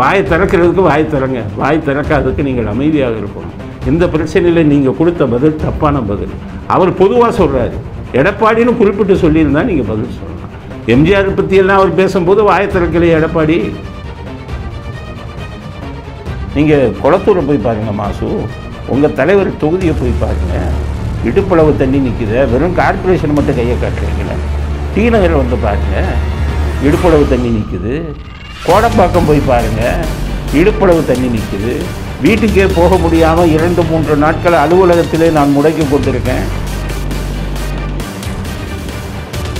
வாய் திறக்கிறதுக்கு வாய் திறங்க. வாய் திறக்காததுக்கு நீங்கள் அமைதியாக இருக்கணும் இந்த பிரச்சனையில் நீங்கள் கொடுத்த பதில் தப்பான பதில். அவர் பொதுவாக சொல்கிறாரு எடப்பாடின்னு குறிப்பிட்டு சொல்லியிருந்தா நீங்கள் பதில் சொல்லலாம். எம்ஜிஆர் பற்றியெல்லாம் அவர் பேசும்போது வாய் திறக்கலையே எடப்பாடி. நீங்கள் குளத்தூரை போய் பாருங்க மாசு. உங்கள் தலைவர் தொகுதியை போய் பாருங்க. இடுப்பளவு தண்ணி நிற்கிது வெறும் கார்ப்பரேஷன் மட்டும் கையை காட்டுறீங்களே. டி நகரில் வந்து பாருங்க. இடுப்பளவு தண்ணி நிற்குது கோடம்பாக்கம் போய் பாருங்கள் இடுப்பளவு தண்ணி நிற்குது வீட்டுக்கே போக முடியாமல் இரண்டு மூன்று நாட்கள் அலுவலகத்திலே நான் முடக்கி கொண்டிருக்கேன்.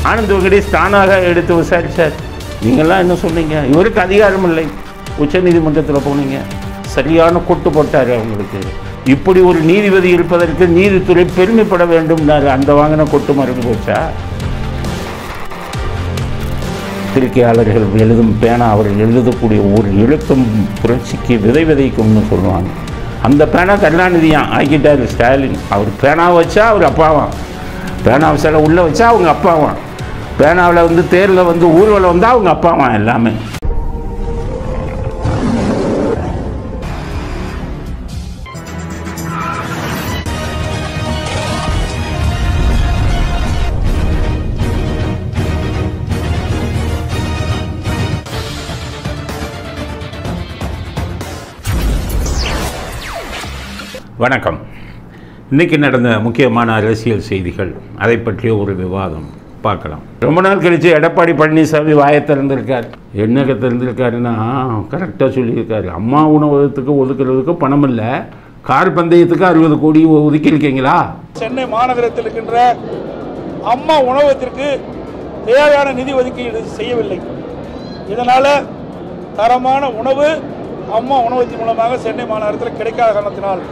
ஆனந்த் வெங்கடேஷ் தானாக எடுத்து விசாரிச்சார். நீங்கள்லாம் என்ன சொன்னீங்க? இவருக்கு அதிகாரம் இல்லை. உச்சநீதிமன்றத்தில் போனீங்க. சரியான கொட்டு போட்டார் அவங்களுக்கு. இப்படி ஒரு நீதிபதி இருப்பதற்கு நீதித்துறை பெருமைப்பட வேண்டும்னாரு அந்த வாங்கின கொட்டு மருந்து போச்சா? பத்திரிகையாளர்கள் எழுதும் பேனா அவர்கள் எழுதக்கூடிய ஒரு எழுத்தும் புரட்சிக்கு விதை விதைக்கும்னு சொல்லுவாங்க. அந்த பேனா கருணாநிதியான் ஆக்கிட்டார் ஸ்டாலின். அவர் பேனா வச்சா அவர் அப்பாவான் பேனா சில உள்ளே வச்சா அவங்க அப்பாவான் பேனாவில் வந்து தேரில் வந்து ஊர்வலம் வந்தால் அவங்க அப்பாவான் எல்லாமே? வணக்கம். இன்றைக்கி நடந்த முக்கியமான அரசியல் செய்திகள் அதை பற்றிய ஒரு விவாதம் பார்க்கலாம். ரொம்ப நாள் கழிச்சு எடப்பாடி பழனிசாமி வாயை திறந்திருக்கார். என்ன திறந்திருக்காருன்னா கரெக்டாக சொல்லியிருக்காரு. அம்மா உணவகத்துக்கு ஒதுக்குறதுக்கு பணம் இல்லை கார் பந்தயத்துக்கு அறுபது கோடி ஒதுக்கியிருக்கீங்களா சென்னை மாநகரத்தில் இருக்கின்ற அம்மா உணவகத்திற்கு தேவையான நிதி ஒதுக்கீடு செய்யவில்லை. இதனால் தரமான உணவு அம்மா உணவகத்தின் மூலமாக சென்னை மாநகரத்தில் கிடைக்காத காரணத்தினால்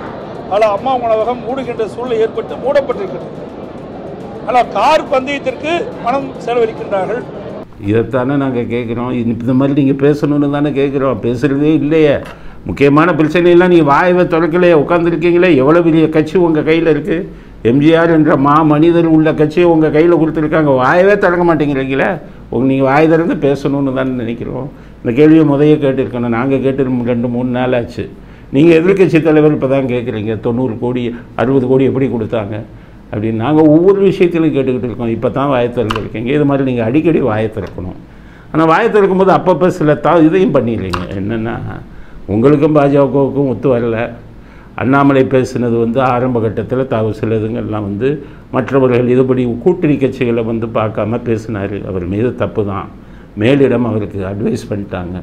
பல அம்மா உணவகம் மூடுகின்ற சூழ்நிலை ஏற்பட்டு மூடப்பட்டிருக்கிறது. ஆனால் கார் பந்தயத்திற்கு பணம் செலவழிக்கின்றார்கள். இதைத்தானே நாங்கள் கேட்குறோம் இந்த மாதிரி நீங்கள் பேசணும்னு தானே கேட்குறோம் பேசுகிறதே இல்லையே. முக்கியமான பிரச்சனையெல்லாம் நீங்கள் வாயவை திறக்கலையே. உட்காந்துருக்கீங்களே எவ்வளோ பெரிய கட்சி உங்கள் கையில் இருக்குது எம்ஜிஆர் என்ற மா மனிதர் உள்ள கட்சியை உங்கள் கையில் கொடுத்துருக்காங்க. வாயவே திறக்க மாட்டேங்கிறீங்களே. உங்க நீங்கள் வாய் திறந்து பேசணும்னு தானே நினைக்கிறோம். இந்த கேள்வியை முதைய கேட்டிருக்கணும். நாங்கள் கேட்டு ரெண்டு மூணு நாள் ஆச்சு. நீங்கள் எதிர்க்கட்சி தலைவர் இப்போ தான் கேட்குறீங்க தொண்ணூறு கோடி அறுபது கோடி எப்படி கொடுத்தாங்க? அப்படின்னு நாங்கள் ஒவ்வொரு விஷயத்திலும் கேட்டுக்கிட்டு இருக்கோம். இப்போ தான் வாயை திறந்துருக்கீங்க இது மாதிரி நீங்கள் அடிக்கடி வாயை திறக்கணும். ஆனால் வாயை திறக்கும்போது அப்பப்போ சில தா இதையும் பண்ணிடுறீங்க. என்னென்னா உங்களுக்கும் பாஜகவுக்கும் ஒத்து வரல. அண்ணாமலை பேசினது வந்து ஆரம்ப கட்டத்தில் தாவு சிலதுங்கெல்லாம் வந்து மற்றவர்கள் இதுபடி கூட்டணி கட்சிகளை வந்து பார்க்காம பேசினார். அவர் மீது தப்பு தான். மேலிடம் அவருக்கு அட்வைஸ் பண்ணிட்டாங்க.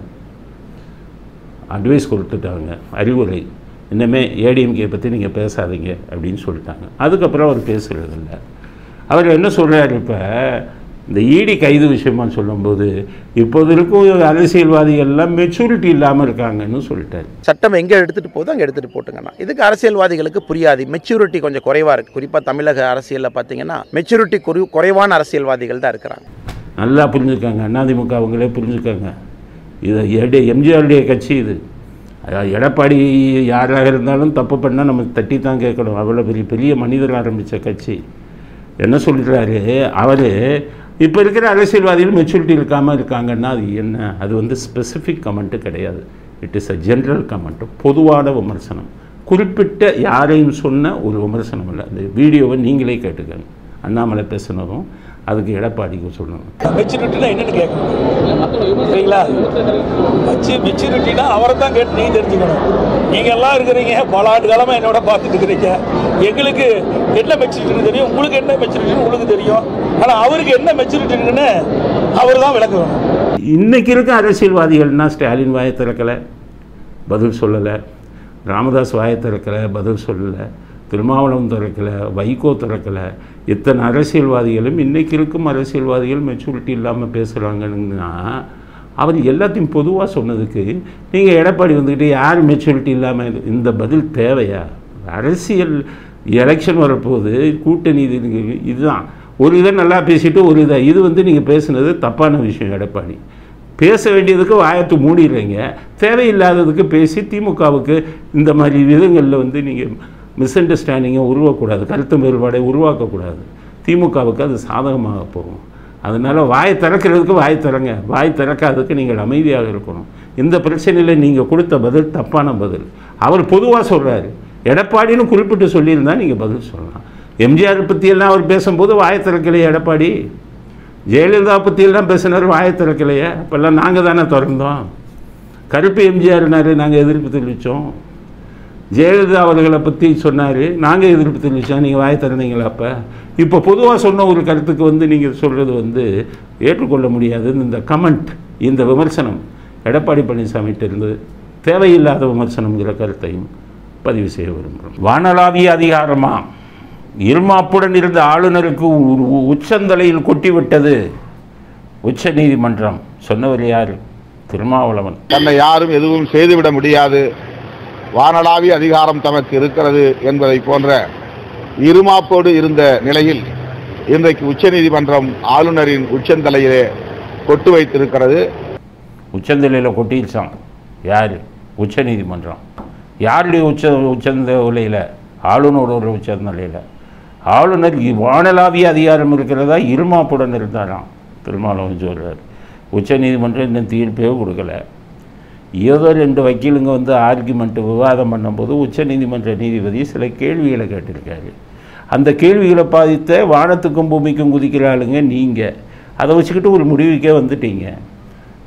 அட்வைஸ் கொடுத்துட்டாங்க அறிவுரை. இன்னமே ஏடிஎம்கே பற்றி நீங்கள் பேசாதீங்க அப்படின்னு சொல்லிட்டாங்க. அதுக்கப்புறம் அவர் பேசுகிறதில்ல அவர் என்ன சொல்கிறார் இப்போ? இந்த இடி கைது விஷயமா சொல்லும்போது இப்போது இருக்கும் அரசியல்வாதிகள்லாம் மெச்சூரிட்டி இல்லாமல் இருக்காங்கன்னு சொல்லிட்டார். சட்டம் எங்கே எடுத்துகிட்டு போகுதோ அங்கே எடுத்துகிட்டு போட்டுங்கண்ணா இதுக்கு அரசியல்வாதிகளுக்கு புரியாது. மெச்சூரிட்டி கொஞ்சம் குறைவாக இருக்குது குறிப்பாக தமிழக அரசியலில் பார்த்தீங்கன்னா மெச்சூரிட்டி குறை குறைவான அரசியல்வாதிகள் தான் இருக்கிறாங்க. நல்லா புரிஞ்சுக்காங்க. அதிமுக அவங்களே புரிஞ்சுக்காங்க. இது எடே எம்ஜிஆருடைய கட்சி இது. அதாவது எடப்பாடி யாராக இருந்தாலும் தப்பு பண்ணால் நம்ம தட்டி தான் கேட்கணும். அவ்வளோ பெரிய பெரிய மனிதர் ஆரம்பித்த கட்சி. என்ன சொல்கிறாரு அவர் இப்போ இருக்கிற அரசியல்வாதிகள் மெச்சூரிட்டி இருக்காமல் இருக்காங்கன்னா அது என்ன? அது வந்து ஸ்பெசிஃபிக் கமெண்ட்டு கிடையாது. It is a general comment பொதுவான விமர்சனம். குறிப்பிட்ட யாரையும் சொன்ன ஒரு விமர்சனம் இல்லை. அந்த வீடியோவை நீங்களே கேட்டுக்கங்க. அண்ணாமலை பேசுனதும் அதுக்கு எடப்பாடிக்கு சொல்லணும். மெச்சூரிட்டினா என்னன்னு கேட்கணும். சரிங்களா? வச்சு மெச்சூரிட்டினா அவரை தான் கேட்டு நீங்கள் தெரிஞ்சுக்கணும். நீங்கள் எல்லாம் இருக்கிறீங்க பல ஆண்டு காலமாக என்னோட பார்த்துட்டு இருக்கிறீங்க. எங்களுக்கு என்ன மெச்சூரிட்டின்னு தெரியும்? உங்களுக்கு என்ன மெச்சூரிட்டின்னு உங்களுக்கு தெரியும். ஆனால் அவருக்கு என்ன மெச்சூரிட்டி இருக்குன்னு அவர் தான் விளக்கணும். இன்னைக்கு இருக்க அரசியல்வாதிகள்னா ஸ்டாலின் வாயை திறக்கலை பதில் சொல்லலை. ராமதாஸ் வாயை திறக்கலை பதில் சொல்லலை. திருமாவளவன் திறக்கலை வைகோ திறக்கலை. இத்தனை அரசியல்வாதிகளும் இன்றைக்கி இருக்கும் அரசியல்வாதிகள் மெச்சூரிட்டி இல்லாமல் பேசுகிறாங்கன்னா அவர் எல்லாத்தையும் பொதுவாக சொன்னதுக்கு நீங்கள் எடப்பாடி வந்துக்கிட்டு யார் மெச்சூரிட்டி இல்லாமல் இந்த பதில் தேவையா? அரசியல் எலெக்ஷன் வரப்போகுது கூட்டணி இது இதுதான். ஒரு இதை நல்லா பேசிட்டு ஒரு இதை இது வந்து நீங்கள் பேசுனது தப்பான விஷயம் எடப்பாடி. பேச வேண்டியதுக்கு வாயத்து மூடிடுறீங்க. தேவையில்லாததுக்கு பேசி திமுகவுக்கு இந்த மாதிரி விதங்களில் வந்து நீங்கள் மிஸ் அண்டர்ஸ்டாண்டிங்கை உருவக்கூடாது கருத்து வேறுபாடை உருவாக்கக்கூடாது. திமுகவுக்கு அது சாதகமாக போகும். அதனால் வாயை திறக்கிறதுக்கு வாய் திறங்க. வாய் திறக்காததுக்கு நீங்கள் அமைதியாக இருக்கணும். இந்த பிரச்சனையில் நீங்கள் கொடுத்த பதில் தப்பான பதில். அவர் பொதுவாக சொல்கிறாரு எடப்பாடின்னு குறிப்பிட்டு சொல்லியிருந்தால் நீங்கள் பதில் சொல்லலாம். எம்ஜிஆர் பற்றியெல்லாம் அவர் பேசும்போது வாயை திறக்கலையே எடப்பாடி? ஜெயலலிதா பற்றியெல்லாம் பேசினார் வாயை திறக்கலையே? அப்போல்லாம் நாங்கள் தானே திறந்தோம். கருப்பு எம்ஜிஆர்னாரு நாங்கள் எதிர்ப்பு தெரிவித்தோம் ஜெயலலிதா அவர்களை பற்றி சொன்னார். நாங்கள் எதிர்ப்பு தெரிவித்தோம் நீங்கள் வாய திறந்தீங்களா அப்போ? இப்போ பொதுவாக சொன்ன ஒரு கருத்துக்கு வந்து நீங்கள் சொல்கிறது வந்து ஏற்றுக்கொள்ள முடியாதுன்னு இந்த கமெண்ட் இந்த விமர்சனம் எடப்பாடி பழனிசாமிகிட்ட இருந்து தேவையில்லாத விமர்சனங்கிற கருத்தையும் பதிவு செய்ய விரும்புகிறோம். வானளாவிய அதிகாரமா? இருமாப்புடன் இருந்த ஆளுநருக்கு உ- உ- உச்சந்தலையில் கொட்டிவிட்டது. உச்ச நீதிமன்றம் சொன்னவர் யார்? திருமாவளவன். தன்னை யாரும் எதுவும் செய்துவிட முடியாது. வானளாவிய அதிகாரம் தமக்கு இருக்கிறது என்பதை போன்ற இருமாப்போடு இருந்த நிலையில் இன்றைக்கு உச்சநீதிமன்றம் ஆளுநரின் உச்சந்தலையிலே கொட்டு வைத்திருக்கிறது. உச்சந்தலையில் கொட்டிடுச்சான் யார்? உச்சநீதிமன்றம் யாருடைய உச்ச உச்சந்தலையில்? ஆளுநரோட உச்சந்தலையில். ஆளுநர் வானலாவிய வானளாவிய அதிகாரம் இருக்கிறதா? இருமாப்புடன் இருந்தாராம். திருமாவளவன் சொல்கிறார் உச்சநீதிமன்றம் இன்னும் தீர்ப்பே கொடுக்கல. ஏதோ ரெண்டு வக்கீலுங்க வந்து ஆர்குமெண்ட்டு விவாதம் பண்ணும்போது உச்ச நீதிமன்ற நீதிபதி சில கேள்விகளை கேட்டிருக்காரு. அந்த கேள்விகளை பாதித்த வானத்துக்கும் பூமிக்கும் குதிக்கிற ஆளுங்க நீங்கள் அதை வச்சுக்கிட்டு ஒரு முடிவுக்கே வந்துட்டீங்க.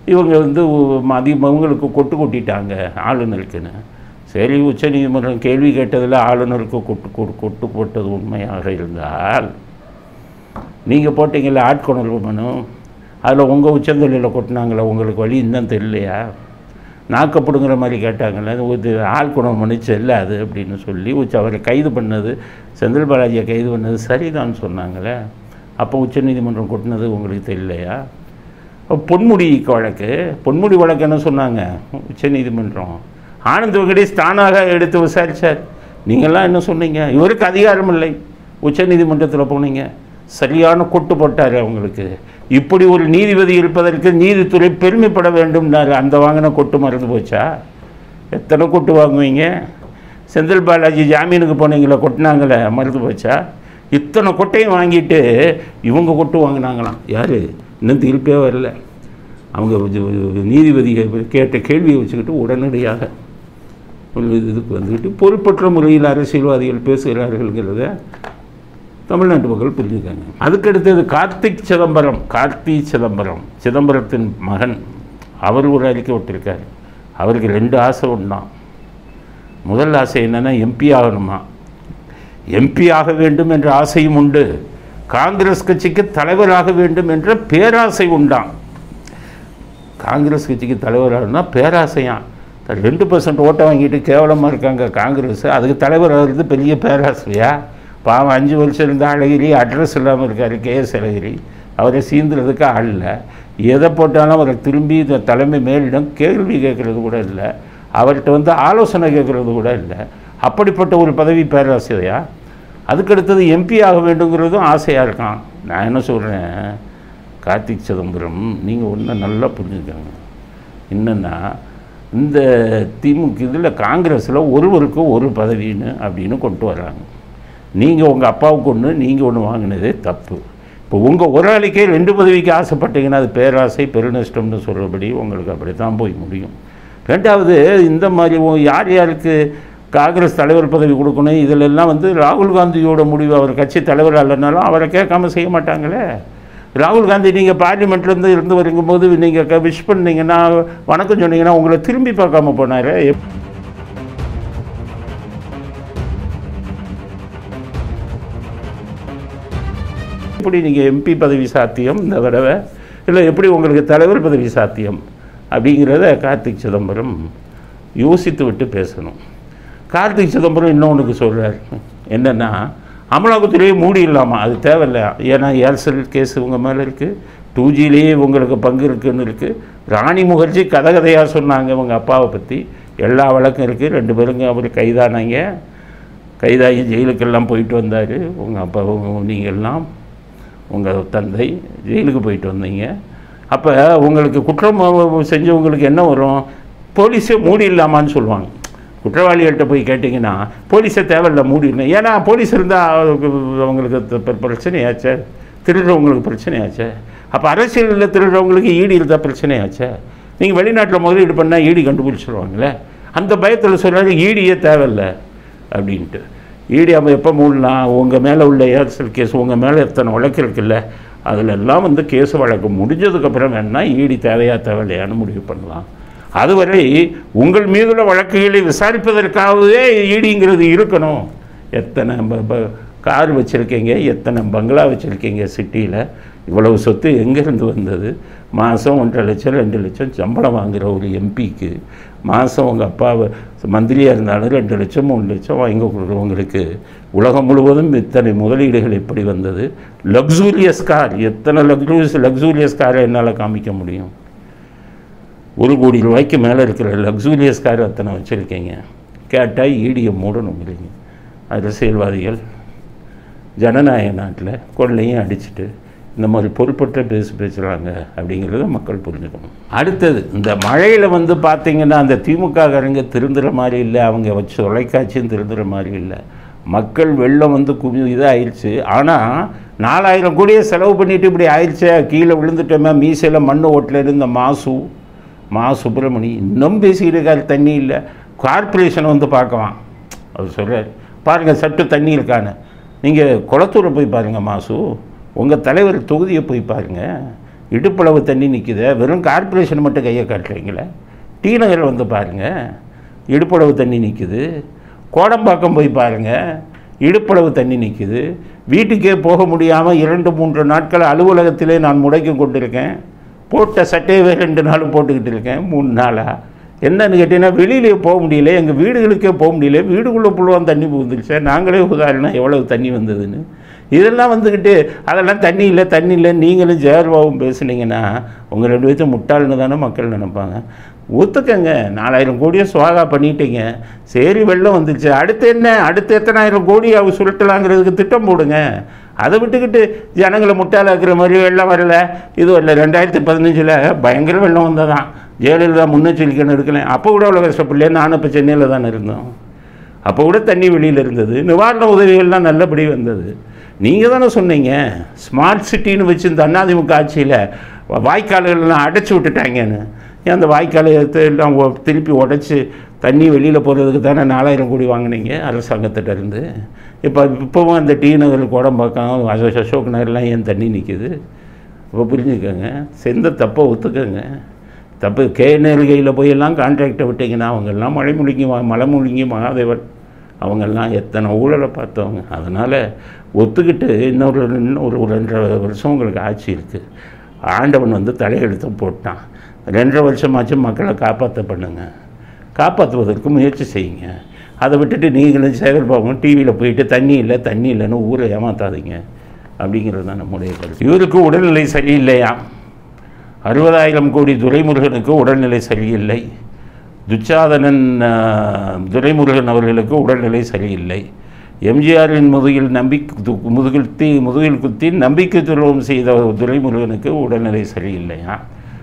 இவங்க வந்து உ- மதி கொட்டு கொட்டிட்டாங்க ஆளுநருக்குன்னு. சரி உச்ச நீதிமன்றம் கேள்வி கேட்டதில் ஆளுநருக்கு கொட்டு கொட்டு கொட்டு போட்டது உண்மையாக இருந்தால் நீங்கள் போட்டிங்களே ஆட்கொணர்வு மனு? அதில் உங்கள் உச்சந்தொழிலில் கொட்டினாங்களே? உங்களுக்கு வழி இன்னும் தெரியலையா? நாக்கப்படுங்கிற மாதிரி கேட்டாங்கல்ல இது ஆள்குணம் இல்லை செல்லாது அப்படின்னு சொல்லி உச்ச அவரை கைது பண்ணது செந்தில் பாலாஜியை கைது பண்ணது சரிதான்னு சொன்னாங்களே அப்போ உச்சநீதிமன்றம் கொட்டினது உங்களுக்கு தெரியலையா? பொன்முடி வழக்கு பொன்முடி வழக்கு என்ன சொன்னாங்க உச்சநீதிமன்றம்? ஆனந்த் வெங்கடேஷ் தானாக எடுத்து விசாரித்தார் நீங்கள்லாம் என்ன சொன்னீங்க? இவருக்கு அதிகாரம் இல்லை. உச்சநீதிமன்றத்தில் போனீங்க. சரியான கொட்டு போட்டார் அவங்களுக்கு. இப்படி ஒரு நீதிபதி இருப்பதற்கு நீதித்துறை பெருமைப்பட வேண்டும்னாரு. அந்த வாங்கின கொட்டு மறந்து போச்சா? எத்தனை கொட்டு வாங்குவீங்க? செந்தில் பாலாஜி ஜாமீனுக்கு போனீங்களே கொட்டினாங்களே மறந்து போச்சா? இத்தனை கொட்டையும் வாங்கிட்டு இவங்க கொட்டு வாங்கினாங்களாம். யார்? இன்னும் தீர்ப்பே வரல. அவங்க நீதிபதி நீதிபதியை கேட்ட கேள்வியை வச்சுக்கிட்டு உடனடியாக ஒரு இதுக்கு வந்துக்கிட்டு பொறுப்பற்ற முறையில் அரசியல்வாதிகள் பேசுகிறார்கள்ங்கிறத தமிழ்நாட்டு மக்கள் புரிஞ்சுக்காங்க அதுக்கடுத்தது கார்த்திக் சிதம்பரம் கார்த்தி சிதம்பரம். சிதம்பரத்தின் மகன் அவர் ஒரு அறிக்கை விட்டிருக்கார். அவருக்கு ரெண்டு ஆசை உண்டாம்? முதல் ஆசை என்னென்னா எம்பி ஆகணுமா? எம்பி ஆக வேண்டும் என்ற ஆசையும் உண்டு. காங்கிரஸ் கட்சிக்கு தலைவராக வேண்டும் என்ற பேராசை உண்டாம் காங்கிரஸ் கட்சிக்கு தலைவராகனா பேராசையாம் ரெண்டு பர்சன்ட் ஓட்டை வாங்கிட்டு கேவலமாக இருக்காங்க காங்கிரஸ். அதுக்கு தலைவர் ஆகிறது பெரிய பேராசையா? பாவம் அஞ்சு வருஷம் இருந்த அழகிரி அட்ரஸ் இல்லாமல் இருக்கார் கேஎஸ் அழகிரி. அவரை சீந்துறதுக்கு ஆள் இல்லை. எதை போட்டாலும் அவரை திரும்பி இந்த தலைமை மேலிடம் கேள்வி கேட்குறது கூட இல்லை. அவர்கிட்ட வந்து ஆலோசனை கேட்குறது கூட இல்லை. அப்படிப்பட்ட ஒரு பதவி பேராசிரியா. அதுக்கடுத்தது எம்பி ஆக வேண்டுங்கிறதும் ஆசையாக இருக்கான். நான் என்ன சொல்கிறேன் கார்த்திக் சிதம்பரம் நீங்கள் ஒன்றை நல்லா புரிஞ்சுக்கோங்க. என்னென்னா இந்த திமுக இதில் காங்கிரஸில் ஒருவருக்கு ஒரு பதவின்னு அப்படின்னு கொண்டு வராங்க. நீங்கள் உங்கள் அப்பாவுக்கு ஒன்று நீங்கள் ஒன்று வாங்கினதே தப்பு. இப்போ உங்கள் ஒரு ஆளுக்கே ரெண்டு பதவிக்கு ஆசைப்பட்டீங்கன்னா அது பேராசை பெருநஷ்டம்னு சொல்கிறபடி உங்களுக்கு அப்படி தான் போய் முடியும். ரெண்டாவது இந்த மாதிரி யார் யாருக்கு காங்கிரஸ் தலைவர் பதவி கொடுக்கணும் இதிலெல்லாம் வந்து ராகுல் காந்தியோட முடிவு அவர் கட்சி தலைவர் இல்லைனாலும் அவரை கேட்காம செய்ய மாட்டாங்களே. ராகுல் காந்தி நீங்கள் பார்லிமெண்ட்லேருந்து இருந்து வருங்கும்போது நீங்கள் விஷ் பண்ணீங்கன்னா வணக்கம் சொன்னீங்கன்னா உங்களை திரும்பி பார்க்காம போனார். எப்படி நீங்கள் எம்பி பதவி சாத்தியம்? இந்த தடவை. இல்லை எப்படி உங்களுக்கு தலைவர் பதவி சாத்தியம்? அப்படிங்கிறத கார்த்திக் சிதம்பரம் யோசித்து விட்டு பேசணும். கார்த்திக் சிதம்பரம் இன்னொன்றுக்கு சொல்கிறார் என்னென்னா அமலாக்கத்துறையே மூடி இல்லாமா அது தேவையில்லை. ஏன்னா ஏர்செல் கேஸ் உங்கள் மேலே இருக்குது டூ ஜிலேயே உங்களுக்கு பங்கு இருக்குன்னு இருக்குது ராணி முகர்ஜி கதை கதையாக சொன்னாங்க உங்கள் அப்பாவை பற்றி எல்லா வழக்கும் இருக்குது ரெண்டு பேருங்க அவர் கைதானாங்க. கைதாகி ஜெயிலுக்கெல்லாம் போயிட்டு வந்தார். உங்கள் அப்பா நீங்கள்லாம் உங்கள் தந்தை ஜெயிலுக்கு போயிட்டு வந்தீங்க. அப்போ உங்களுக்கு குற்றம் செஞ்சவங்களுக்கு என்ன வரும்? போலீஸே மூடி இல்லாமான்னு சொல்லுவாங்க. குற்றவாளிகள்கிட்ட போய் கேட்டிங்கன்னா போலீஸை தேவையில்ல மூடிடணும் ஏன்னா போலீஸ் இருந்தால் அவங்களுக்கு பிரச்சனையாச்சே. திருடுறவங்களுக்கு பிரச்சனையாச்சே. அப்போ அரசியலில் திருடுறவங்களுக்கு ஈடி இருந்தால் பிரச்சனையாச்சே. நீங்கள் வெளிநாட்டில் முதலீடு பண்ணால் ஈடி கண்டுபிடிச்சிருவாங்களே. அந்த பயத்தில் சொல்கிறாங்க ஈடியே தேவையில்லை. அப்படின்ட்டு. ஈடி அவன் எப்போ மூடலாம் உங்கள் மேலே உள்ள ஏர்சல் கேஸ் உங்கள் மேலே எத்தனை வழக்கு இருக்குல்ல அதிலெல்லாம் வந்து கேஸ் வழக்கு முடிஞ்சதுக்கப்புறம் வேணால் ஈடி தேவையா தேவையில்லையான்னு முடிவு பண்ணலாம். அதுவரை உங்கள் மீதுள்ள வழக்குகளை விசாரிப்பதற்காகவே ஈடிங்கிறது இருக்கணும். எத்தனை கார் வச்சுருக்கீங்க? எத்தனை பங்களா வச்சுருக்கீங்க சிட்டியில்? இவ்வளவு சொத்து எங்கேருந்து வந்தது? மாதம் ஒன்றரை லட்சம் ரெண்டு லட்சம் சம்பளம் வாங்குகிற ஒரு எம்பிக்கு மாதம் உங்கள் அப்பா மந்திரியாக இருந்தாலும் ரெண்டு லட்சம் மூணு லட்சம் வாங்கி கொடுக்குறவங்களுக்கு உலகம் முழுவதும் இத்தனை முதலீடுகள் எப்படி வந்தது. லக்ஸூரியஸ் கார் எத்தனை லக்ஸூரியஸ் லக்ஸூரியஸ் காரை என்னால் காமிக்க முடியும்? ஒரு கோடி ரூபாய்க்கு மேலே இருக்கிற லக்ஸூரியஸ் கார் அத்தனை வச்சுருக்கீங்க? கேட்டால் ஈடியை மூடணும் இல்லைங்க. அரசியல்வாதிகள் ஜனநாயக நாட்டில் கொள்ளையும் அடிச்சுட்டு இந்த மாதிரி பொறுப்பற்ற பேசு பேசுகிறாங்க அப்படிங்கிறத மக்கள் புரிஞ்சுக்கணும். அடுத்தது இந்த மழையில் வந்து பார்த்தீங்கன்னா அந்த திமுககாரங்க திருந்துற மாதிரி இல்லை அவங்க வச்சு தொலைக்காட்சியும் திருந்துற மாதிரி இல்லை. மக்கள் வெள்ளம் வந்து குமி இதாகிடுச்சு ஆனால் நாலாயிரம் கோடியை செலவு பண்ணிட்டு இப்படி ஆயிடுச்சே கீழே விழுந்துட்டோமே மீசையில் மண் ஓட்டில் இருந்த மாசு மா சுப்பிரமணி. இன்னும் பேசிக்கிட்டு இருக்காரு தண்ணி இல்லை. கார்ப்பரேஷன் வந்து பார்க்கலாம். அவர் சொல்கிறார் பாருங்கள் சட்டு தண்ணி இருக்கான்னு. நீங்கள் குளத்தூரை போய் பாருங்கள் மாசு. உங்கள் தலைவர் தொகுதியை போய் பாருங்கள் இடுப்பளவு தண்ணி நிற்குது வெறும் கார்ப்பரேஷன் மட்டும் கையை காட்டுறீங்களே. டி நகர் வந்து பாருங்கள் இடுப்பளவு தண்ணி நிற்குது கோடம்பாக்கம் போய் பாருங்கள் இடுப்பளவு தண்ணி நிற்குது வீட்டுக்கே போக முடியாமல் இரண்டு மூன்று நாட்கள் அலுவலகத்திலே நான் முடக்கி கொண்டிருக்கேன். போட்ட சட்டையவே ரெண்டு நாளும் போட்டுக்கிட்டு இருக்கேன். மூணு நாளாக என்னன்னு கேட்டீங்கன்னா வெளியிலே போக முடியல. எங்கள் வீடுகளுக்கே போக முடியல. வீடுக்குள்ளே புழுவான் தண்ணி புகுந்துருச்சு. நாங்களே உதாரணம் எவ்வளவு தண்ணி வந்ததுன்னு. இதெல்லாம் வந்துக்கிட்டு அதெல்லாம் தண்ணி இல்லை தண்ணி இல்லை நீங்களும் ஜேர்வாவும் பேசுனீங்கன்னா உங்கள் ரெண்டு பேர்த்தையும் முட்டாள்னு தானே மக்கள் நினைப்பாங்க. ஒத்துக்கங்க நாலாயிரம் கோடியை சுவாகா பண்ணிட்டீங்க. சரி வெள்ளம் வந்துச்சு. அடுத்து என்ன? அடுத்து எத்தனாயிரம் கோடி அவங்க சுருட்டலாங்கிறதுக்கு திட்டம் போடுங்க. அதை விட்டுக்கிட்டு ஜனங்களை முட்டாளாக்குற மாதிரி வெள்ளம் வரல. இது வரல. ரெண்டாயிரத்தி பதினஞ்சில் பயங்கர வெள்ளம் வந்ததான் ஜெயலலிதா முன்னெச்சரிக்கைன்னு எடுக்கல. அப்போ கூட அவ்வளோ கஷ்டப்படல நானும் இப்போ சென்னையில் தானே இருந்தோம். அப்போ கூட தண்ணி வெளியில் இருந்தது. நிவாரண உதவிகள்லாம் நல்லபடி வந்தது. நீங்கள் தானே சொன்னீங்க? ஸ்மார்ட் சிட்டின்னு வச்சு இந்த அதிமுக ஆட்சியில் வாய்க்கால்கள்லாம் அடைச்சி விட்டுட்டாங்கன்னு. ஏன் அந்த வாய்க்காலை எல்லாம் திருப்பி உடைச்சி தண்ணி வெளியில் போகிறதுக்கு தானே நாலாயிரம் கோடி வாங்குனீங்க அரசாங்கத்திட்ட இருந்து? இப்போ இப்போவும் அந்த டி நகர் கோடம்பாக்கம் அசோக் அசோக் நகர்லாம் ஏன் தண்ணி நிற்கிது இப்போ புரிஞ்சுக்கோங்க. செந்த தப்பை ஒத்துக்கோங்க. தப்பு கே நேருகையில் போய் எல்லாம் கான்ட்ராக்டை விட்டிங்கன்னா அவங்கெல்லாம் மழை முழுங்கி ம- மலை முழுங்கி மகாதேவன் அவங்கெல்லாம் எத்தனை ஊழலை பார்த்தவங்க. அதனால் ஒத்துக்கிட்டு இன்னொரு இன்னொரு ஒரு ரெண்டரை வருஷம் உங்களுக்கு ஆட்சி இருக்குது ஆண்டவன் வந்து தலையெழுத்து போட்டான். ரெண்டரை வருஷமாச்சும் மக்களை காப்பாற்ற பண்ணுங்க. காப்பாற்றுவதற்கு முயற்சி செய்யுங்க. அதை விட்டுட்டு நீங்களும் சேகர்பாபும் டிவியில் போயிட்டு தண்ணி இல்லை தண்ணி இல்லைன்னு ஊரை ஏமாத்தாதீங்க. அப்படிங்கிறது தான் நம்முடைய கருத்து. இவருக்கு உடல்நிலை சரியில்லையா? அறுபதாயிரம் கோடி துரைமுருகனுக்கு உடல்நிலை சரியில்லை. துச்சாதனன் துரைமுருகன் அவர்களுக்கு உடல்நிலை சரியில்லை. எம்ஜிஆரின் முதுகில் நம்பி து- முதுகில் தீ முதுகில் குத்தி நம்பிக்கை துரோகம் செய்த துரைமுருகனுக்கு உடல்நிலை சரியில்லையா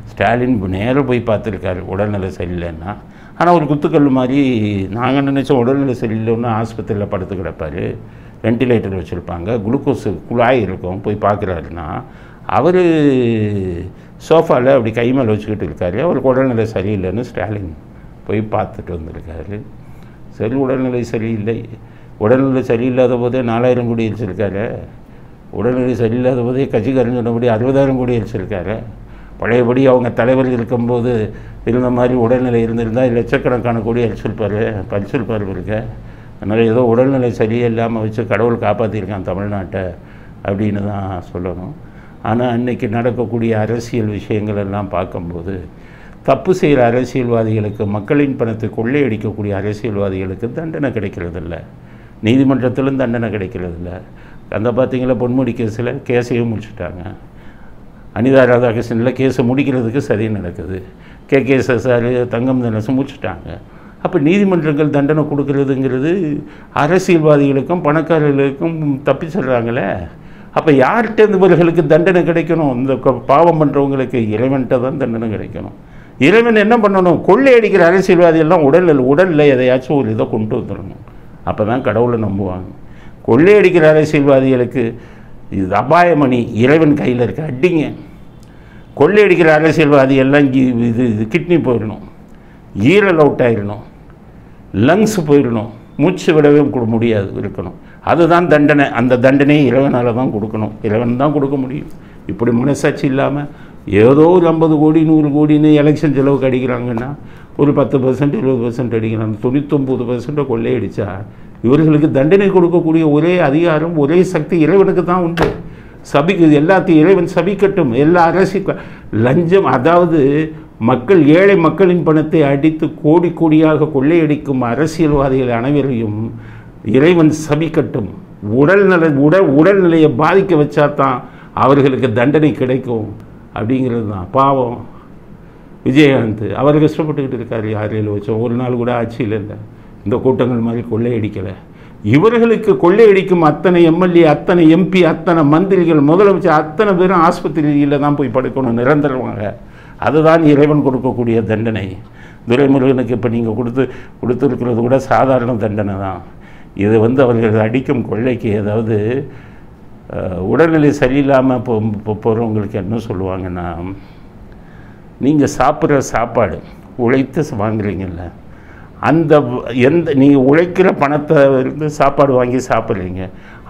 ஸ்டாலின் நேராக போய் பார்த்துருக்காரு உடல்நிலை சரியில்லைன்னா? ஆனால் ஒரு குத்துக்கல் மாதிரி நாங்கள் நினச்ச உடல்நிலை சரியில்லைன்னு ஆஸ்பத்திரியில் படுத்து கிடப்பார் வெண்டிலேட்டர் வச்சுருப்பாங்க குளுக்கோஸ் குழாய் இருக்கும் போய் பார்க்குறாருன்னா அவர் சோஃபாவில் அப்படி கை மேலே வச்சுக்கிட்டு இருக்காரு அவருக்கு உடல்நிலை சரியில்லைன்னு ஸ்டாலின் போய் பார்த்துட்டு வந்திருக்காரு. சரி உடல்நிலை சரியில்லை. உடல்நிலை சரியில்லாத போதே நாலாயிரம் கோடி அடிச்சிருக்காரு உடல்நிலை சரியில்லாத போதே கட்சி சொன்னபடி அறுபதாயிரம் கோடி அடிச்சிருக்காரு பழையபடி அவங்க தலைவர் இருக்கும்போது இருந்த மாதிரி உடல்நிலை இருந்திருந்தால் லட்சக்கணக்கான கோடி அடிச்சிருப்பார் பறிச்சிருப்பார் இருக்க அதனால் ஏதோ உடல்நிலை சரியில்லாமல் வச்சு கடவுள் காப்பாற்றிருக்கான் தமிழ்நாட்டை அப்படின்னு தான் சொல்லணும். ஆனால் அன்னைக்கு நடக்கக்கூடிய அரசியல் விஷயங்கள் எல்லாம் பார்க்கும்போது தப்பு செய்கிற அரசியல்வாதிகளுக்கு மக்களின் பணத்தை கொள்ளையடிக்கக்கூடிய அரசியல்வாதிகளுக்கு தண்டனை கிடைக்கிறதில்ல. நீதிமன்றத்திலும் தண்டனை கிடைக்கிறதில்ல. அந்த பார்த்தீங்களா பொன்முடி கேஸில் கேஸையும் முடிச்சுட்டாங்க. அனிதா ராதாகிருஷ்ணனில் கேஸை முடிக்கிறதுக்கு சரி நடக்குது. கே. கே. சார் தங்கம் தினசும் முடிச்சுட்டாங்க. அப்போ நீதிமன்றங்கள் தண்டனை கொடுக்கறதுங்கிறது அரசியல்வாதிகளுக்கும் பணக்காரர்களுக்கும் தப்பிச்சிடுறாங்களே. அப்போ யார்கிட்ட இவர்களுக்கு தண்டனை கிடைக்கணும்? இந்த பாவம் பண்ணுறவங்களுக்கு இறைவன்கிட்ட தான் தண்டனை கிடைக்கணும். இறைவன் என்ன பண்ணணும்? கொள்ளை அடிக்கிற அரசியல்வாதிகள்லாம் உடலில் உடலில் எதையாச்சும் ஒரு இதை கொண்டு வந்துடணும். அப்போ தான் கடவுளை நம்புவாங்க. கொள்ளையடிக்கிற அரசியல்வாதிகளுக்கு இது அபாயமணி இறைவன் கையில் இருக்க. அடிங்க. கொள்ளையடிக்கிற அரசியல்வாதி எல்லாம் இது இது கிட்னி போயிடணும். ஈரல் அவுட் ஆயிடணும். லங்ஸ் போயிடணும். மூச்சு விடவே கூட முடியாது இருக்கணும். அதுதான் தண்டனை. அந்த தண்டனையை இறைவனால் தான் கொடுக்கணும். இறைவன் தான் கொடுக்க முடியும். இப்படி மனசாட்சி இல்லாமல் ஏதோ ஒரு ஐம்பது கோடி நூறு கோடின்னு எலெக்ஷன் செலவுக்கு அடிக்கிறாங்கன்னா ஒரு பத்து பர்சன்ட் இருபது பர்சன்ட் அடிக்கிறாங்க. தொண்ணூத்தொம்பது பர்சன்ட்டை கொள்ளையடிச்சா இவர்களுக்கு தண்டனை கொடுக்கக்கூடிய ஒரே அதிகாரம் ஒரே சக்தி இறைவனுக்கு தான் உண்டு. சபிக்கு எல்லாத்தையும் இறைவன் சபிக்கட்டும். எல்லா அரசியல் லஞ்சம் அதாவது மக்கள் ஏழை மக்களின் பணத்தை அடித்து கோடி கோடியாக கொள்ளையடிக்கும் அரசியல்வாதிகள் அனைவரையும் இறைவன் சபிக்கட்டும். உடல்நல உடல் உடல்நிலையை பாதிக்க வச்சா தான் அவர்களுக்கு தண்டனை கிடைக்கும். அப்படிங்கிறது தான். பாவம். விஜயகாந்த் அவர் கஷ்டப்பட்டுக்கிட்டு இருக்காரு யாரையில் வச்சோம் ஒரு நாள் கூட ஆட்சியில் இல்லை. இந்த கூட்டங்கள் மாதிரி கொள்ளையடிக்கலை. இவர்களுக்கு கொள்ளையடிக்கும் அத்தனை எம்எல்ஏ அத்தனை எம்பி அத்தனை மந்திரிகள் முதலமைச்சர் அத்தனை பேரும் ஆஸ்பத்திரியில் தான் போய் படுக்கணும் நிரந்தரமாக. அதுதான் இறைவன் கொடுக்கக்கூடிய தண்டனை. துரைமுருகனுக்கு இப்போ நீங்கள் கொடுத்து கொடுத்துருக்கிறது கூட சாதாரண தண்டனை தான். இது வந்து அவர்கள் அடிக்கும் கொள்ளைக்கு ஏதாவது உடல்நிலை சரியில்லாமல் போ போகிறவங்களுக்கு என்ன சொல்லுவாங்கன்னா நீங்கள் சாப்பிட்ற சாப்பாடு உழைத்து வாங்குறீங்கல்ல அந்த எந்த நீங்கள் உழைக்கிற பணத்தை இருந்து சாப்பாடு வாங்கி சாப்பிட்றீங்க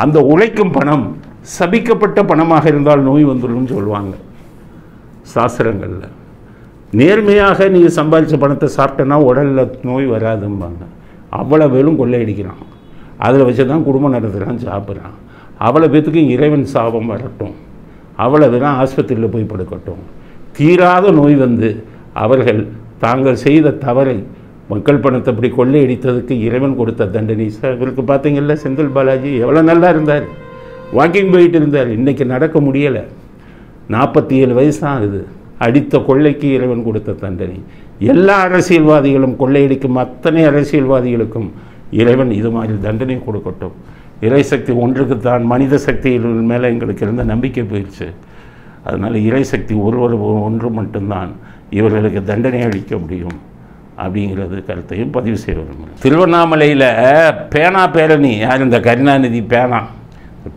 அந்த உழைக்கும் பணம் சபிக்கப்பட்ட பணமாக இருந்தால் நோய் வந்துடும் சொல்லுவாங்க சாஸ்திரங்களில். நேர்மையாக நீங்கள் சம்பாதிச்ச பணத்தை சாப்பிட்டேன்னா உடலில் நோய் வராதும்பாங்க. அவ்வளோ வேலும் கொள்ளையடிக்கிறான். அதில் வச்சு தான் குடும்பம் நடத்துகிறான் சாப்பிட்றான். அவ்வளோ பேத்துக்கும் இறைவன் சாபம் வரட்டும். அவ்வளோ பேரும் ஆஸ்பத்திரியில் போய் படுக்கட்டும். தீராத நோய் வந்து அவர்கள் தாங்கள் செய்த தவறை மக்கள் பணத்தை அப்படி கொள்ளையடித்ததுக்கு இறைவன் கொடுத்த தண்டனை. சார் இவருக்கு பார்த்தீங்கல்ல செந்தில் பாலாஜி எவ்வளோ நல்லா இருந்தார். வாக்கிங் போயிட்டு இருந்தார். இன்றைக்கி நடக்க முடியலை. நாற்பத்தி ஏழு வயசு தான் ஆகுது அடித்த கொள்ளைக்கு இறைவன் கொடுத்த தண்டனை. எல்லா அரசியல்வாதிகளும் கொள்ளையடிக்கும் அத்தனை அரசியல்வாதிகளுக்கும் இறைவன் இது மாதிரி தண்டனை கொடுக்கட்டும். இறை சக்தி ஒன்றுக்கு தான் மனித சக்திகள் மேலே எங்களுக்கு இருந்த நம்பிக்கை போயிடுச்சு. அதனால் இறை சக்தி ஒருவர் ஒன்று மட்டும்தான் இவர்களுக்கு தண்டனை அளிக்க முடியும் அப்படிங்கிறது கருத்தையும் பதிவு செய்ய விரும்புகிறேன் திருவண்ணாமலையில் பேனா பேரணி. யார் இந்த கருணாநிதி பேனா?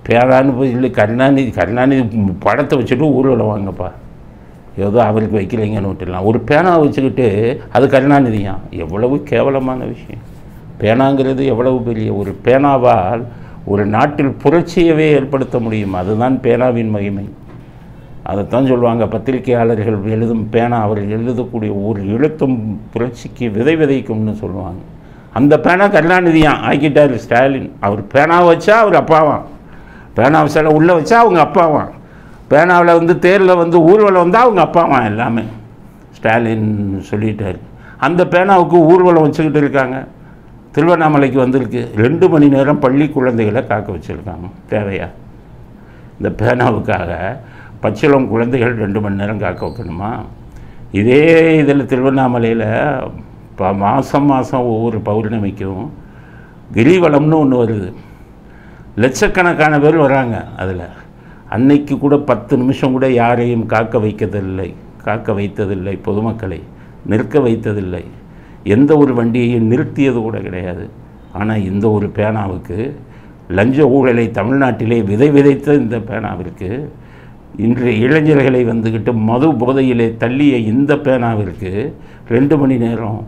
பேனான்னு போய் இல்லை கருணாநிதி கருணாநிதி படத்தை வச்சுட்டு ஊரில் வாங்கப்பா. ஏதோ அவருக்கு வைக்கலைங்கன்னு விட்டுலாம் ஒரு பேனாவை வச்சுக்கிட்டு அது கருணாநிதியான் எவ்வளவு கேவலமான விஷயம். பேனாங்கிறது எவ்வளவு பெரிய ஒரு பேனாவால் ஒரு நாட்டில் புரட்சியவே ஏற்படுத்த முடியும். அதுதான் பேனாவின் மகிமை. அதைத்தான் சொல்லுவாங்க. பத்திரிகையாளர்கள் எழுதும் பேனா அவர்கள் எழுதக்கூடிய ஒரு எழுத்தும் புரட்சிக்கு விதை விதைக்கும்னு சொல்லுவாங்க. அந்த பேனா கருணாநிதியான் ஆக்கிட்டார் ஸ்டாலின். அவர் பேனா வச்சா அவர் அப்பாவான் பேனாவை வச்சால உள்ளே வச்சா அவங்க அப்பாவான் பேனாவில் வந்து தேரில் வந்து ஊர்வலம் வந்தால் அவங்க அப்பாவான் எல்லாமே. ஸ்டாலின் சொல்லிட்டார். அந்த பேனாவுக்கு ஊர்வலம் வச்சுக்கிட்டு இருக்காங்க. திருவண்ணாமலைக்கு வந்திருக்கு. ரெண்டு மணி நேரம் பள்ளி குழந்தைகளை காக்க வச்சுருக்காங்க. தேவையா? இந்த பேனாவுக்காக பச்சிளம் குழந்தைகள் ரெண்டு மணி நேரம் காக்க வைக்கணுமா? இதே இதில் திருவண்ணாமலையில் இப்போ மாதம் மாதம் ஒவ்வொரு பௌர்ணமிக்கும் கிரிவலம்னு ஒன்று வருது. லட்சக்கணக்கான பேர் வராங்க அதில். அன்னைக்கு கூட பத்து நிமிஷம் கூட யாரையும் காக்க வைக்கதில்லை. காக்க வைத்ததில்லை பொதுமக்களை. நிற்க வைத்ததில்லை. எந்த ஒரு வண்டியையும் நிறுத்தியது கூட கிடையாது. ஆனால் இந்த ஒரு பேனாவுக்கு லஞ்ச ஊழலை தமிழ்நாட்டிலே விதை விதைத்த இந்த பேனாவிற்கு இன்று இளைஞர்களை வந்துக்கிட்டு மது போதையிலே தள்ளிய இந்த பேனாவிற்கு ரெண்டு மணி நேரம்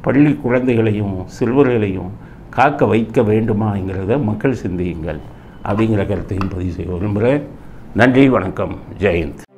பள்ளி குழந்தைகளையும் சிறுவர்களையும் காக்க வைக்க வேண்டுமாங்கிறத மக்கள் சிந்தியுங்கள். அப்படிங்கிற கருத்தையும் பதிவு செய்ய விரும்புகிறேன். நன்றி வணக்கம். ஜெயந்த்.